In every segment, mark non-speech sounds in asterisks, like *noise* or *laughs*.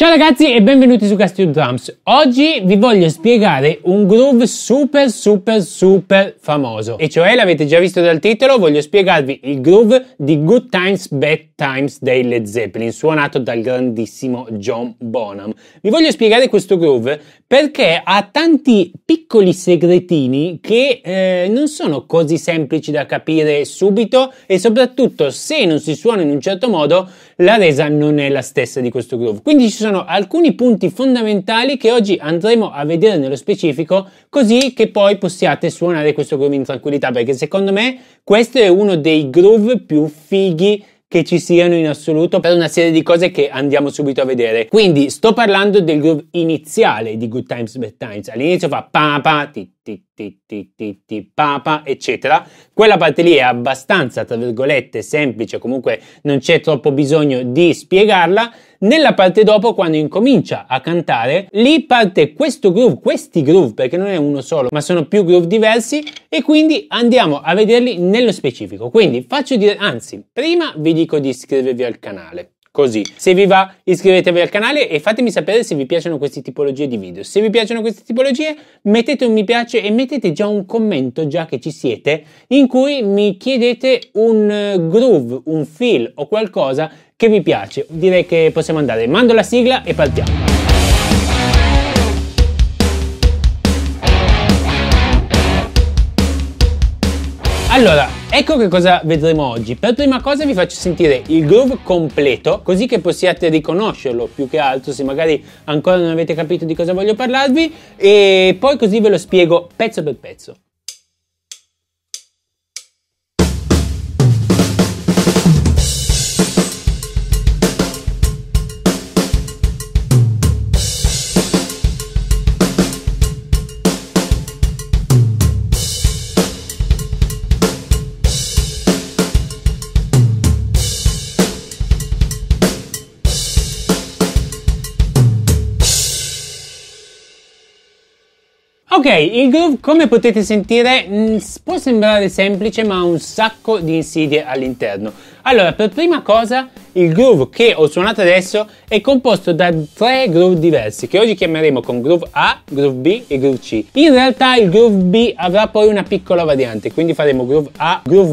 Ciao ragazzi e benvenuti su Castile Drums. Oggi vi voglio spiegare un groove super super super famoso. E cioè, l'avete già visto dal titolo, voglio spiegarvi il groove di Good Times Bad Times dei Led Zeppelin, suonato dal grandissimo John Bonham. Vi voglio spiegare questo groove perché ha tanti piccoli segretini che eh, non sono così semplici da capire subito e soprattutto se non si suona in un certo modo la resa non è la stessa di questo groove. Quindi ci sono sono alcuni punti fondamentali che oggi andremo a vedere nello specifico così che poi possiate suonare questo groove in tranquillità perché secondo me questo è uno dei groove più fighi che ci siano in assoluto per una serie di cose che andiamo subito a vedere. Quindi sto parlando del groove iniziale di Good Times Bad Times. All'inizio fa pa pa ti ti ti ti ti ti pa pa eccetera. Quella parte lì è abbastanza tra virgolette semplice, comunque non c'è troppo bisogno di spiegarla. Nella parte dopo, quando incomincia a cantare, lì parte questo groove, questi groove, perché non è uno solo, ma sono più groove diversi, e quindi andiamo a vederli nello specifico. Quindi faccio dire, anzi, prima vi dico di iscrivervi al canale. Così, se vi va iscrivetevi al canale e fatemi sapere se vi piacciono queste tipologie di video. Se vi piacciono queste tipologie mettete un mi piace e mettete già un commento, già che ci siete, in cui mi chiedete un eh, groove, un feel o qualcosa che vi piace. Direi che possiamo andare. Mando la sigla e partiamo. Allora, ecco che cosa vedremo oggi. Per prima cosa vi faccio sentire il groove completo, così che possiate riconoscerlo più che altro, se magari ancora non avete capito di cosa voglio parlarvi, e poi così ve lo spiego pezzo per pezzo. Ok, il groove come potete sentire mh, mm, può sembrare semplice ma ha un sacco di insidie all'interno. Allora, per prima cosa, il groove che ho suonato adesso è composto da tre groove diversi che oggi chiameremo con groove A, groove B e groove C. In realtà il groove B avrà poi una piccola variante, quindi faremo groove A, groove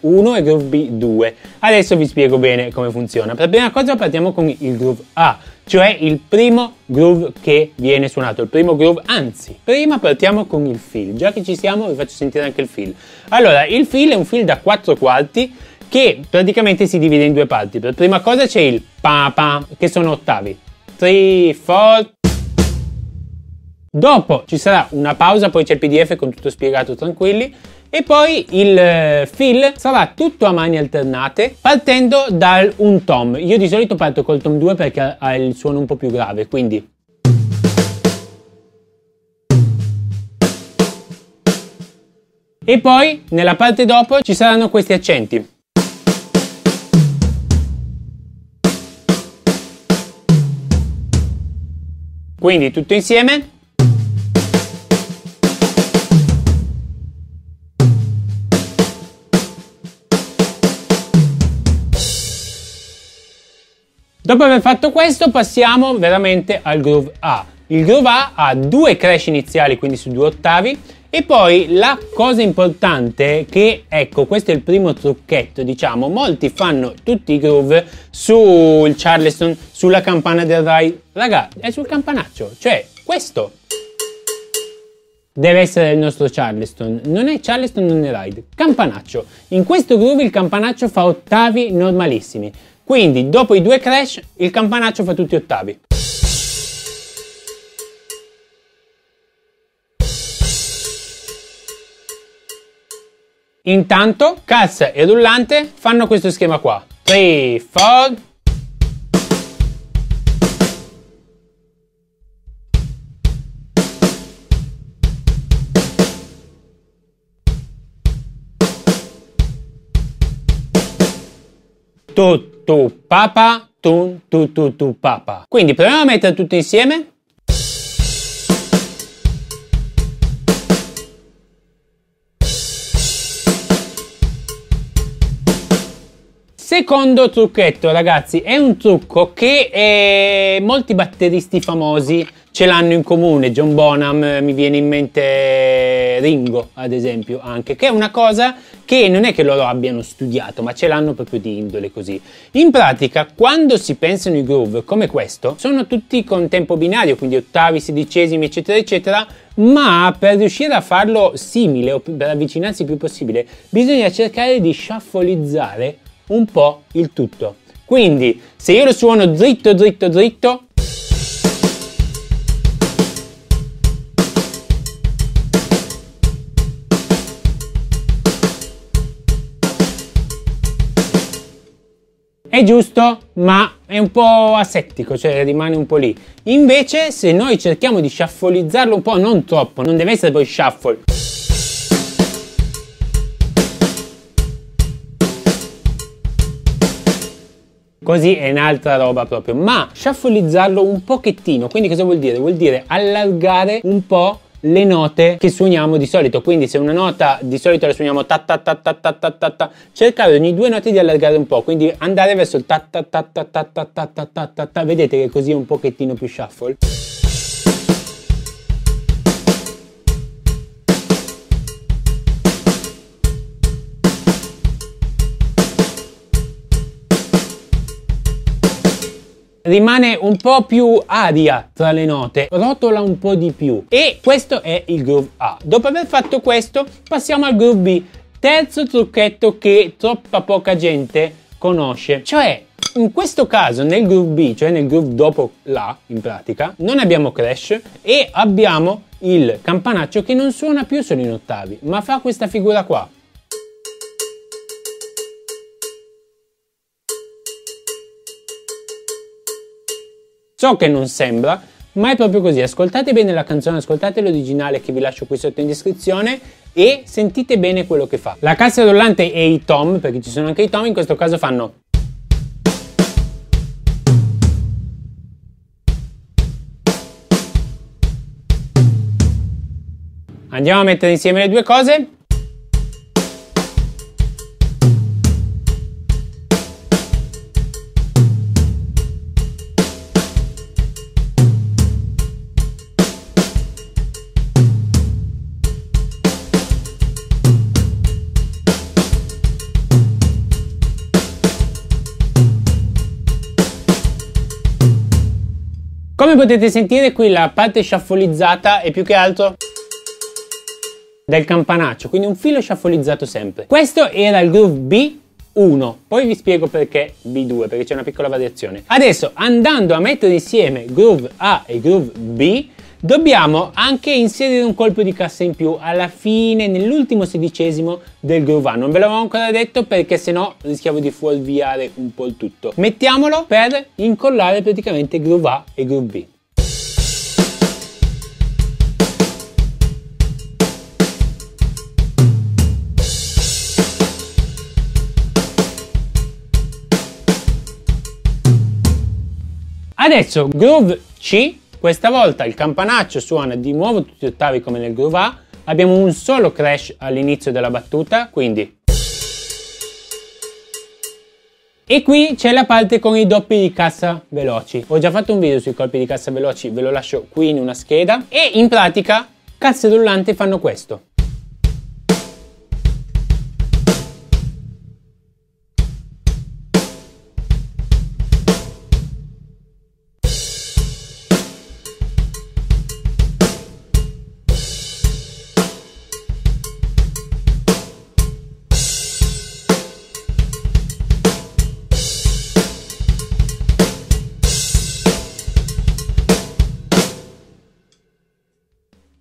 B1 e groove B2. Adesso vi spiego bene come funziona. Per prima cosa partiamo con il groove A cioè il primo groove che viene suonato, il primo groove, anzi, prima partiamo con il fill, già che ci siamo vi faccio sentire anche il fill. Allora, il fill è un fill da 4 quarti che praticamente si divide in due parti. Per prima cosa c'è il pa pa, che sono ottavi, 3, 4, Dopo ci sarà una pausa, poi c'è il PDF con tutto spiegato tranquilli e poi il eh, fill sarà tutto a mani alternate partendo da un tom. Io di solito parto col tom 2 perché ha il suono un po' più grave, quindi E poi nella parte dopo ci saranno questi accenti. Quindi tutto insieme Dopo aver fatto questo passiamo veramente al groove A. Il groove A ha due crash iniziali, quindi su due ottavi, e poi la cosa importante che, ecco, questo è il primo trucchetto, diciamo, molti fanno tutti i groove sul Charleston, sulla campana del ride. Raga, è sul campanaccio, cioè questo deve essere il nostro Charleston. Non è Charleston, non è ride. Campanaccio. In questo groove il campanaccio fa ottavi normalissimi. Quindi dopo i due crash il campanaccio fa tutti ottavi. Intanto cassa e rullante fanno questo schema qua. 3, 4, tutto tu papa, tu tu tu tu papa. Quindi proviamo a mettere tutto insieme. Se Secondo trucchetto, ragazzi, è un trucco che eh, molti batteristi famosi ce l'hanno in comune. John Bonham, eh, mi viene in mente Ringo, ad esempio, anche, che è una cosa che non è che loro abbiano studiato, ma ce l'hanno proprio di indole così. In pratica, quando si pensano i groove come questo, sono tutti con tempo binario, quindi ottavi, sedicesimi, eccetera, eccetera, ma per riuscire a farlo simile o per avvicinarsi il più possibile, bisogna cercare di shuffleizzare un po' il tutto. Quindi, se io lo suono dritto, dritto, dritto, è giusto, ma è un po' asettico, cioè rimane un po' lì. Invece, se noi cerchiamo di shuffleizzarlo un po', non troppo, non deve essere poi shuffle. Così è un'altra roba proprio, ma shuffleizzarlo un pochettino, quindi cosa vuol dire? Vuol dire allargare un po' le note che suoniamo di solito. Quindi se una nota di solito la suoniamo ta ta ta ta ta ta ta ta, cercare ogni due note di allargare un po', quindi andare verso il ta ta ta ta ta ta ta ta ta ta ta, vedete che così è un pochettino più shuffle. Rimane un po' più aria tra le note, rotola un po' di più e questo è il groove A. Dopo aver fatto questo passiamo al groove B, terzo trucchetto che troppa poca gente conosce, cioè in questo caso nel groove B, cioè nel groove dopo La in pratica, non abbiamo crash e abbiamo il campanaccio che non suona più solo in ottavi, ma fa questa figura qua. So che non sembra, ma è proprio così. Ascoltate bene la canzone, ascoltate l'originale che vi lascio qui sotto in descrizione e sentite bene quello che fa. La cassa rollante e i tom, perché ci sono anche i tom, in questo caso fanno Andiamo a mettere insieme le due cose. Come potete sentire qui la parte sciaffolizzata è più che altro del campanaccio, quindi un filo sciaffolizzato sempre. Questo era il groove B1, poi vi spiego perché B2, perché c'è una piccola variazione. Adesso andando a mettere insieme groove A e groove B, Dobbiamo anche inserire un colpo di cassa in più alla fine, nell'ultimo sedicesimo del groove. Non ve l'avevo ancora detto perché sennò rischiavo di fuorviare un po' il tutto. Mettiamolo per incollare praticamente groove A e groove B. Adesso groove C questa volta il campanaccio suona di nuovo tutti gli ottavi come nel groove A, abbiamo un solo crash all'inizio della battuta, quindi... E qui c'è la parte con i doppi di cassa veloci. Ho già fatto un video sui colpi di cassa veloci, ve lo lascio qui in una scheda. E in pratica, casse rullanti fanno questo.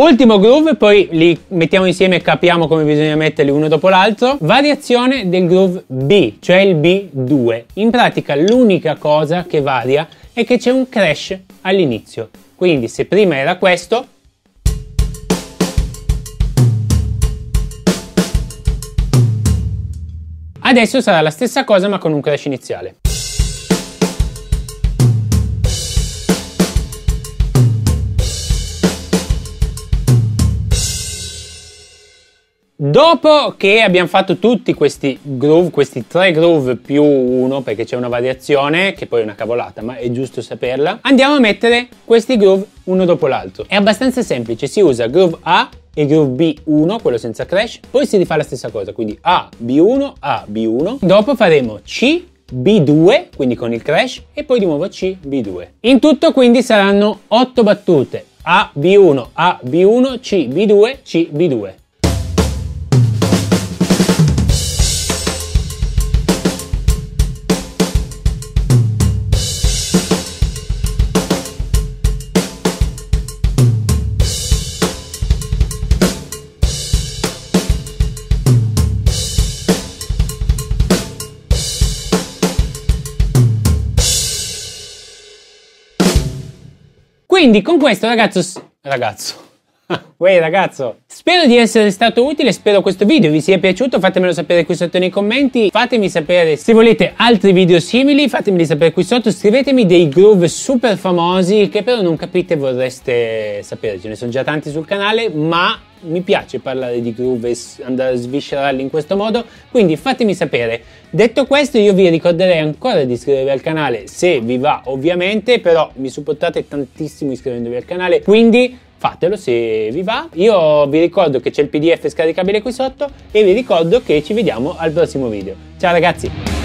Ultimo groove, poi li mettiamo insieme e capiamo come bisogna metterli uno dopo l'altro. Variazione del groove B, cioè il B2. In pratica l'unica cosa che varia è che c'è un crash all'inizio. Quindi se prima era questo, adesso sarà la stessa cosa ma con un crash iniziale. Dopo che abbiamo fatto tutti questi groove, questi tre groove più uno, perché c'è una variazione, che poi è una cavolata, ma è giusto saperla, andiamo a mettere questi groove uno dopo l'altro. È abbastanza semplice, si usa groove A e groove B1, quello senza crash, poi si rifà la stessa cosa, quindi A, B1, A, B1. Dopo faremo C, B2, quindi con il crash, e poi di nuovo C, B2. In tutto quindi saranno 8 battute. A, B1, A, B1, C, B2, C, B2. Quindi con questo ragazzo... Ragazzo... *laughs* Uè ragazzo, spero di essere stato utile, spero questo video vi sia piaciuto, fatemelo sapere qui sotto nei commenti, fatemi sapere se volete altri video simili, fatemeli sapere qui sotto, scrivetemi dei groove super famosi che però non capite vorreste sapere, ce ne sono già tanti sul canale, ma mi piace parlare di groove e andare a sviscerarli in questo modo, quindi fatemi sapere. Detto questo io vi ricorderei ancora di iscrivervi al canale se vi va ovviamente, però mi supportate tantissimo iscrivendovi al canale, quindi fatelo se vi va. Io vi ricordo che c'è il pdf scaricabile qui sotto e vi ricordo che ci vediamo al prossimo video. Ciao ragazzi!